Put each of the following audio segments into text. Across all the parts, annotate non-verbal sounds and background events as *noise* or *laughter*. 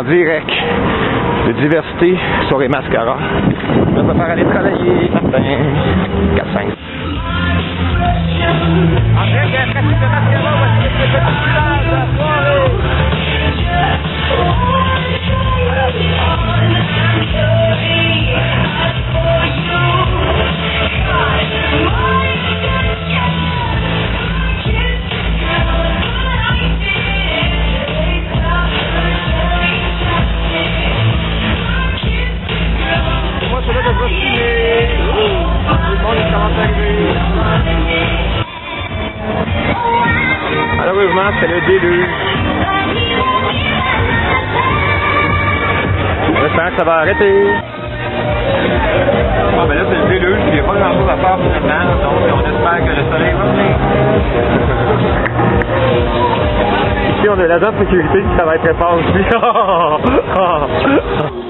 en direct de diversité sur les mascaras. Je vais faire aller travailler matin 4-5. Malheureusement, c'est le déluge. J'espère que ça va arrêter. Bon, ben là, c'est le déluge. Il n'y a pas grand-chose à faire finalement. Donc, on espère que le soleil va venir. Ici, on a l'agent de sécurité qui travaille très fort aussi. *laughs*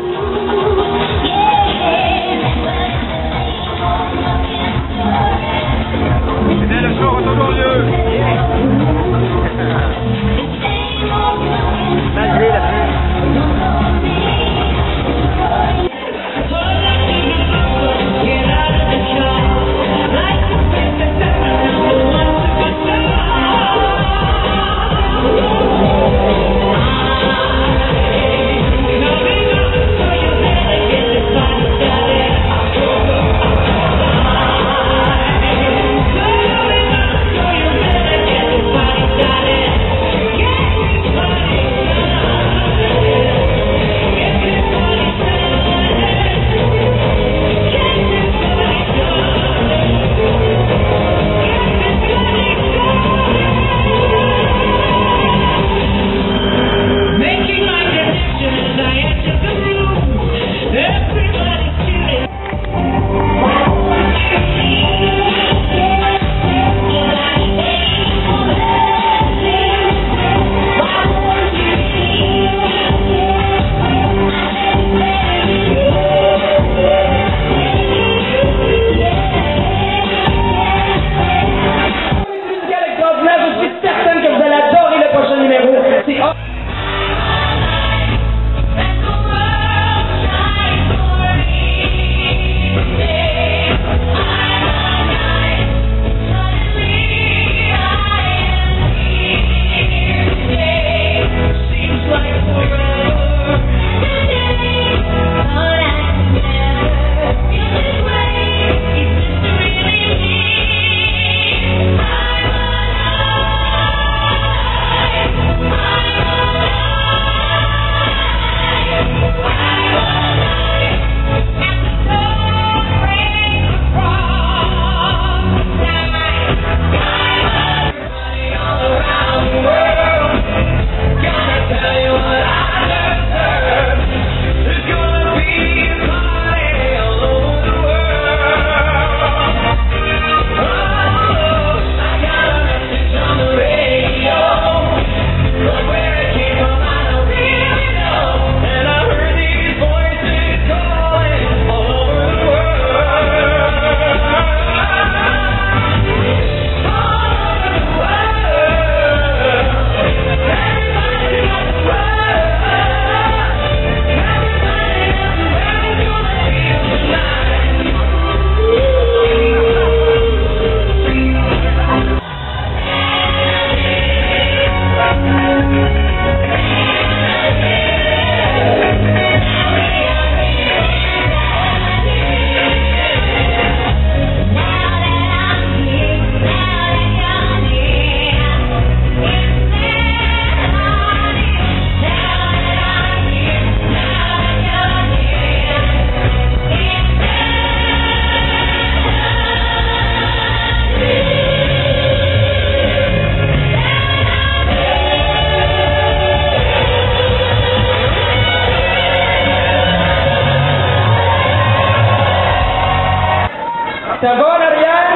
Ça va, l'arrière?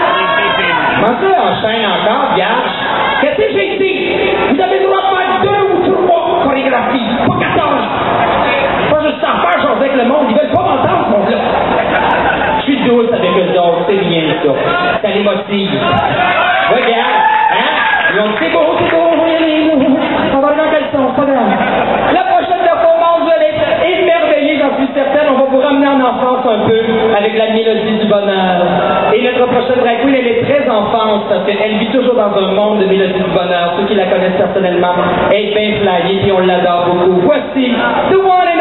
Comment ça, enchaîne encore, Bianche? Qu'est-ce que j'ai dit? Vous avez le droit de faire deux ou trois chorégraphies, pas quatorze. Pas juste en faire avec le monde, ils veulent pas m'entendre, mon. Je suis douce avec eux autres, c'est bien ça. Ça les motive. Regarde, hein? Ils ont dit, c'est beau, c'est beau, on va aller dans quel sens, pas grave. La prochaine performance, vous allez être émerveillés, j'en suis certaine, on va vous ramener en enfance un peu avec la mélodie du bonheur. Et notre prochaine drag queen, elle est très enfance parce qu'elle vit toujours dans un monde de mélodie du bonheur. Ceux qui la connaissent personnellement, elle est bien flyée et on l'adore beaucoup. Voici The One